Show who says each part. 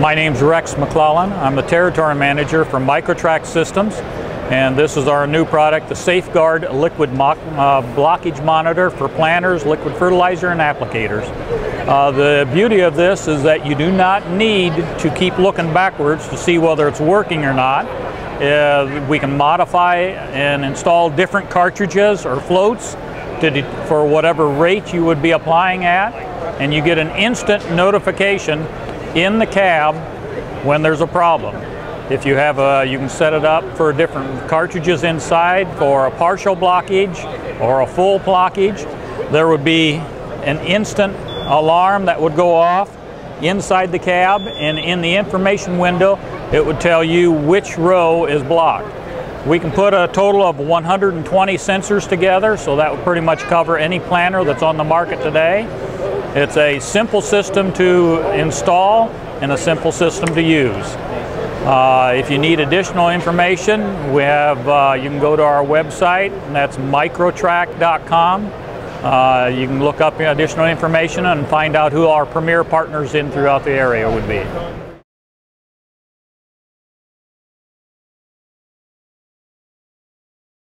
Speaker 1: My name's Rex McClellan. I'm the territory manager for Micro-Trak Systems, and this is our new product, the Safeguard Liquid Mo uh, Blockage Monitor for planters, liquid fertilizer, and applicators. Uh, the beauty of this is that you do not need to keep looking backwards to see whether it's working or not. Uh, we can modify and install different cartridges or floats for whatever rate you would be applying at, and you get an instant notification in the cab when there's a problem. If you have a, you can set it up for different cartridges inside for a partial blockage or a full blockage. There would be an instant alarm that would go off inside the cab and in the information window it would tell you which row is blocked. We can put a total of 120 sensors together so that would pretty much cover any planter that's on the market today. It's a simple system to install and a simple system to use. Uh, if you need additional information, we have, uh, you can go to our website, and that's micro-trak.com. Uh, you can look up additional information and find out who our premier partners in throughout the area would be.